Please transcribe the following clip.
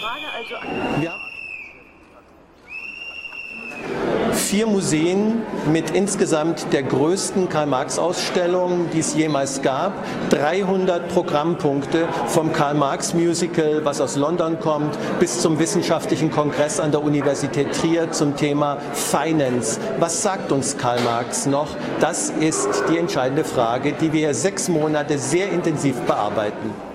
Frage also Vier Museen mit insgesamt der größten Karl-Marx-Ausstellung, die es jemals gab. 300 Programmpunkte vom Karl-Marx-Musical, was aus London kommt, bis zum wissenschaftlichen Kongress an der Universität Trier zum Thema Finance. Was sagt uns Karl Marx noch? Das ist die entscheidende Frage, die wir sechs Monate sehr intensiv bearbeiten.